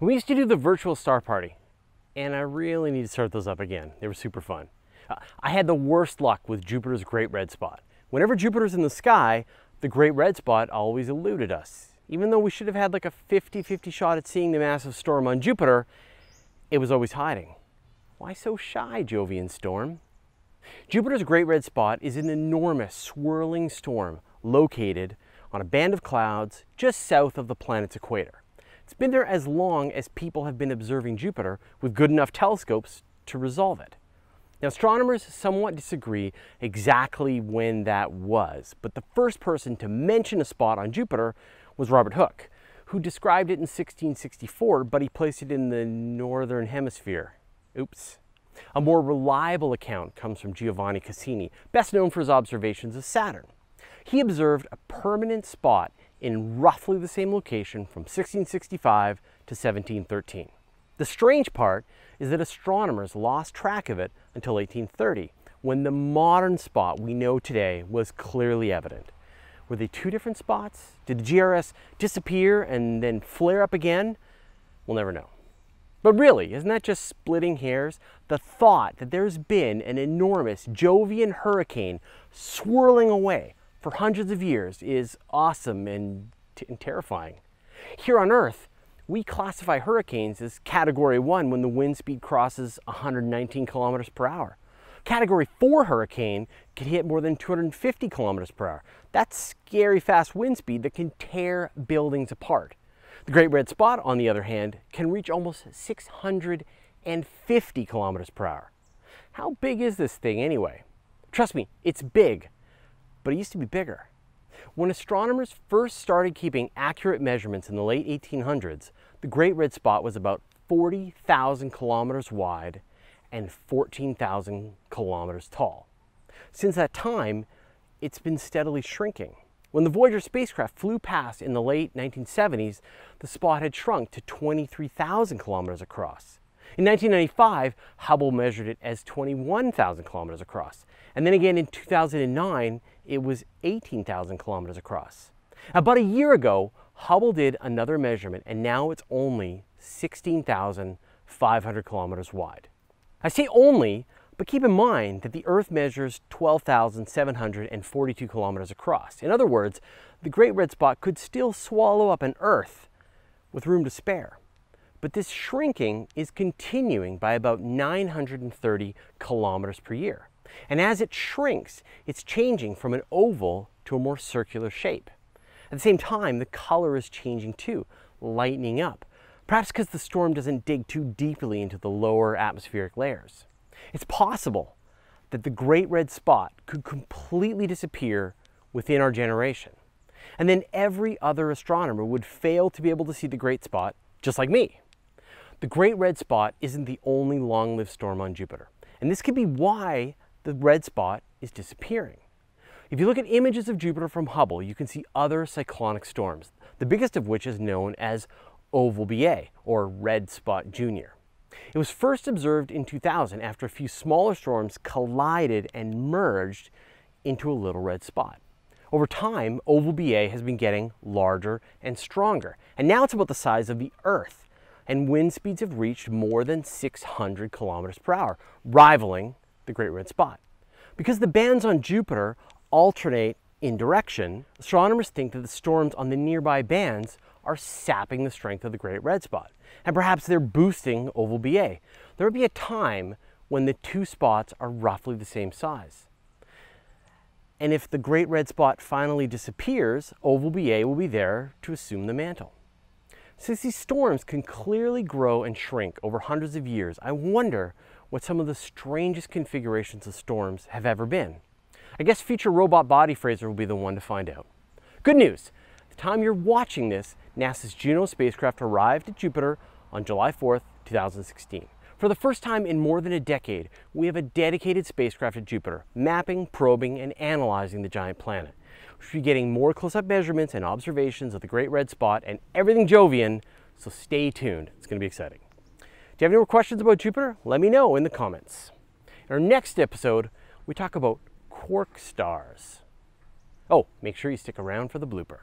We used to do the virtual star party, and I really need to start those up again. They were super fun. Uh, I had the worst luck with Jupiter's Great Red Spot. Whenever Jupiter's in the sky, the Great Red Spot always eluded us. Even though we should have had like a 50-50 shot at seeing the massive storm on Jupiter, it was always hiding. Why so shy, Jovian storm? Jupiter's Great Red Spot is an enormous swirling storm located on a band of clouds just south of the planet's equator. It's been there as long as people have been observing Jupiter with good enough telescopes to resolve it. Now, astronomers somewhat disagree exactly when that was, but the first person to mention a spot on Jupiter was Robert Hooke, who described it in 1664, but he placed it in the northern hemisphere. Oops. A more reliable account comes from Giovanni Cassini, best known for his observations of Saturn. He observed a permanent spot in roughly the same location from 1665 to 1713. The strange part is that astronomers lost track of it until 1830, when the modern spot we know today was clearly evident. Were they two different spots? Did the GRS disappear and then flare up again? We'll never know. But really, isn't that just splitting hairs? The thought that there's been an enormous Jovian hurricane swirling away for hundreds of years is awesome and, and terrifying. Here on Earth, we classify hurricanes as category one when the wind speed crosses 119 kilometers per hour. Category four hurricane can hit more than 250 kilometers per hour. That's scary fast wind speed that can tear buildings apart. The Great Red Spot, on the other hand, can reach almost 650 kilometers per hour. How big is this thing anyway? Trust me, it's big, but it used to be bigger. When astronomers first started keeping accurate measurements in the late 1800s, the Great Red Spot was about 40,000 kilometers wide and 14,000 kilometers tall. Since that time, it's been steadily shrinking. When the Voyager spacecraft flew past in the late 1970s, the spot had shrunk to 23,000 kilometers across. In 1995, Hubble measured it as 21,000 kilometers across. And then again in 2009, it was 18,000 kilometers across. About a year ago, Hubble did another measurement and now it's only 16,500 kilometers wide. I say only, but keep in mind that the Earth measures 12,742 kilometers across. In other words, the Great Red Spot could still swallow up an Earth with room to spare. But this shrinking is continuing by about 930 kilometers per year. And as it shrinks, it's changing from an oval to a more circular shape. At the same time, the color is changing too, lightening up, perhaps because the storm doesn't dig too deeply into the lower atmospheric layers. It's possible that the Great Red Spot could completely disappear within our generation. And then every other astronomer would fail to be able to see the Great Spot, just like me. The Great Red Spot isn't the only long-lived storm on Jupiter. And this could be why the red spot is disappearing. If you look at images of Jupiter from Hubble, you can see other cyclonic storms, the biggest of which is known as Oval BA, or Red Spot Junior. It was first observed in 2000 after a few smaller storms collided and merged into a little red spot. Over time, Oval BA has been getting larger and stronger, and now it's about the size of the Earth, and wind speeds have reached more than 600 kilometers per hour, rivaling the Great Red Spot. Because the bands on Jupiter alternate in direction, astronomers think that the storms on the nearby bands are sapping the strength of the Great Red Spot, and perhaps they're boosting Oval BA. There would be a time when the two spots are roughly the same size. And if the Great Red Spot finally disappears, Oval BA will be there to assume the mantle. Since these storms can clearly grow and shrink over hundreds of years, I wonder what some of the strangest configurations of storms have ever been. I guess future robot body Fraser will be the one to find out. Good news, the time you're watching this, NASA's Juno spacecraft arrived at Jupiter on July 4th, 2016. For the first time in more than a decade, we have a dedicated spacecraft at Jupiter, mapping, probing, and analyzing the giant planet. We should be getting more close-up measurements and observations of the Great Red Spot and everything Jovian, so stay tuned. It's going to be exciting. You have any more questions about Jupiter? Let me know in the comments. In our next episode, we talk about quark stars. Oh, make sure you stick around for the blooper.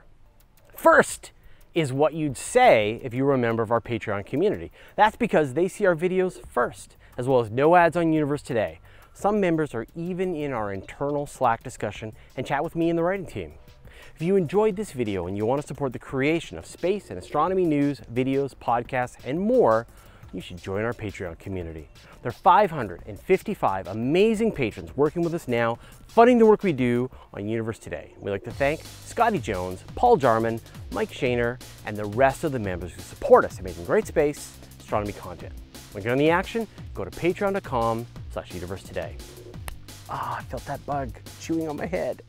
First, is what you'd say if you were a member of our Patreon community. That's because they see our videos first, as well as no ads on Universe Today. Some members are even in our internal Slack discussion and chat with me and the writing team. If you enjoyed this video and you want to support the creation of space and astronomy news, videos, podcasts, and more, you should join our Patreon community. There are 555 amazing patrons working with us now, funding the work we do on Universe Today. We'd like to thank Scotty Jones, Paul Jarman, Mike Shaner, and the rest of the members who support us in making great space astronomy content. Want to get on the action? Go to patreon.com slash universe today. Ah, I felt that bug chewing on my head.